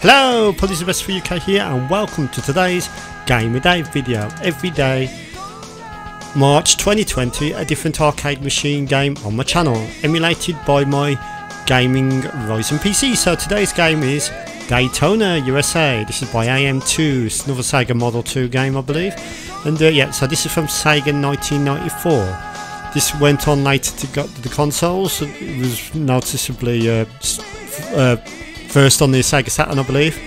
Hello, Police Best for UK here and welcome to today's Game of Day video. Every day, March 2020, a different arcade machine game on my channel, emulated by my gaming Ryzen PC. So today's game is Daytona USA. This is by AM2, it's another Sega Model 2 game I believe. And uh, yeah, so this is from Sega 1994. This went on later to got the consoles. It was noticeably uh, uh, first on the Sega Saturn, I believe.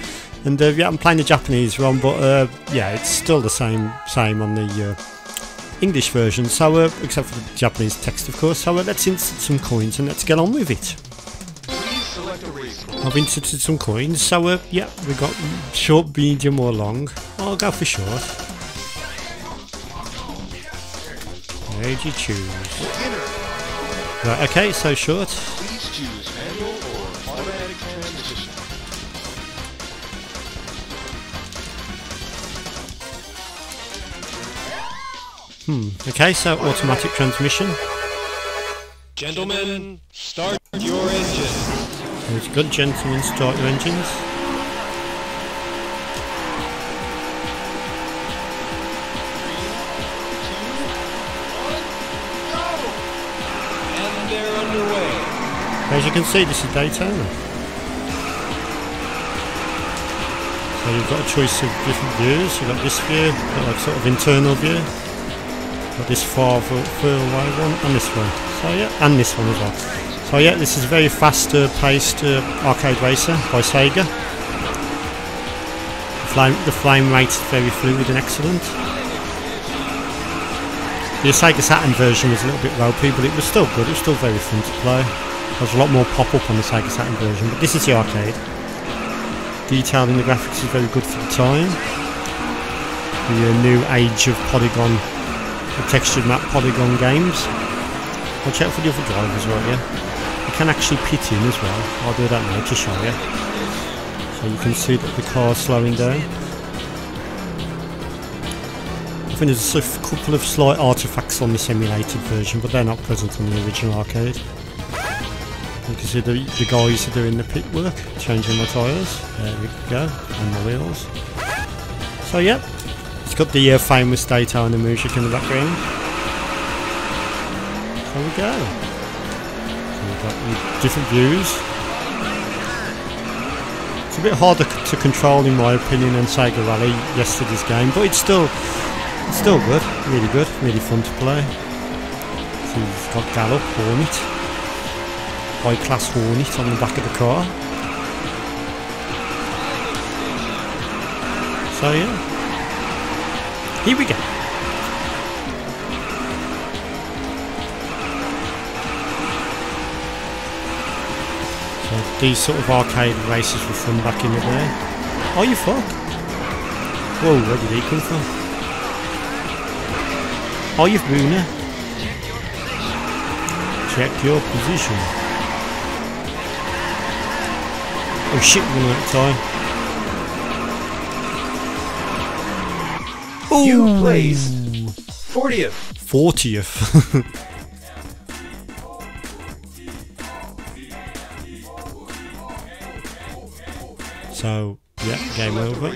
And uh, yeah, I'm playing the Japanese one, but uh, yeah, it's still the same same on the uh, English version. So uh, except for the Japanese text, of course. So uh, let's insert some coins and let's get on with it. I've inserted some coins. So yeah, we got short, medium, or long. I'll go for short. Where do you choose? Right, okay, so short. Hmm. Okay, so automatic transmission. Gentlemen, start your engine. It's good, gentlemen. Start your engines. And they're underway. As you can see, this is Daytona. So you've got a choice of different views. You've got this view, got like sort of internal view. Got this far further away one, and this one. So yeah, and this one as well. So yeah, this is a very fast uh, paced uh, arcade racer by Sega. The flame, the flame rate is very fluid and excellent. The Sega Saturn version was a little bit ropey, but it was still good. It was still very fun to play. There's a lot more pop-up on the Sega Saturn version, but this is the arcade. Detail in the graphics is very good for the time. The uh, new age of polygon, the textured map polygon games. Watch out for the other drivers, right? Yeah, you can actually pit in as well. I'll do that now to show you. So you can see that the car's slowing down. I think there's a couple of slight artifacts on this emulated version, but they're not present on the original arcade. You can see the, the guys are doing the pit work, changing the tyres. There we go, and the wheels. So yeah, it's got the uh, famous Daytona music in the background. There we go. So we've got different views. It's a bit harder to control in my opinion than Sega Rally yesterday's game, but it's still it's still good, really good, really fun to play. So you've got Gallop, Hornet, high class Hornet on the back of the car. So yeah, here we go. So these sort of arcade races were fun back in the day. Oh, you fuck! Whoa, where did he come from? Oh, you've Bruner. Check your position. Oh shit, one at a time. You placed 40th. 40th. so, yeah, game over.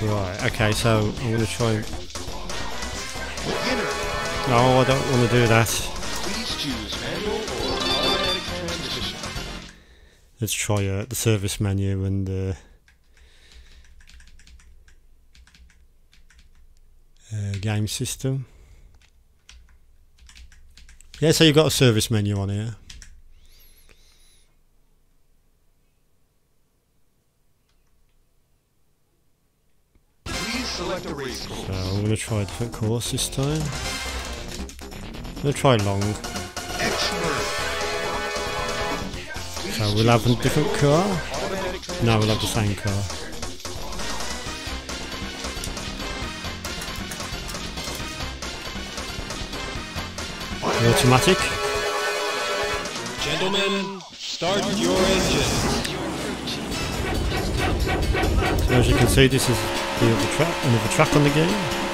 Right, okay, so I'm going to try. No, I don't want to do that. Let's try uh, the service menu and uh, uh, game system. Yeah, so you've got a service menu on here. So I'm going to try a different course this time. I'm going to try long. So we'll have a different car. No, we'll have the same car. Automatic. Gentlemen, start your engines. So as you can see, this is the other track, another track on the game.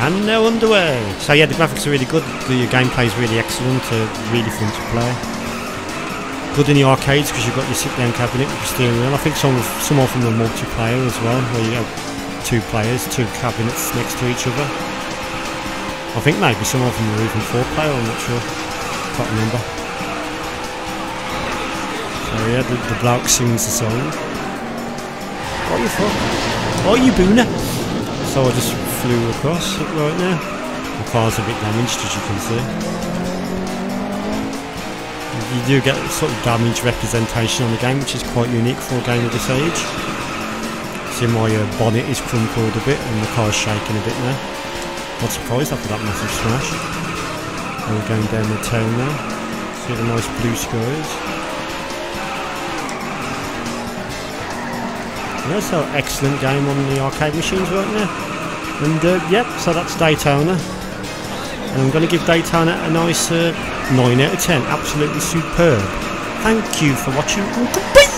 And they're underway. So yeah, the graphics are really good. The gameplay is really excellent. Uh, really fun to play. Good in the arcades because you've got your sit-down cabinet with your steering wheel. I think some of them are multiplayer as well, where you have two players, two cabinets next to each other. I think maybe some of them are even four-player. I'm not sure. Can't remember. So yeah, the, the bloke sings the song. What you for? Oh, you booner! So I just flew across it right now. The car's a bit damaged as you can see. You do get sort of damage representation on the game which is quite unique for a game of this age. See my uh, bonnet is crumpled a bit and the car's shaking a bit now. Not surprised after that massive smash. And we're going down the town now. See the nice blue skies. That's so excellent game on the arcade machines right now. And uh, yep, so that's Daytona. And I'm going to give Daytona a nice uh, 9 out of 10. Absolutely superb. Thank you for watching!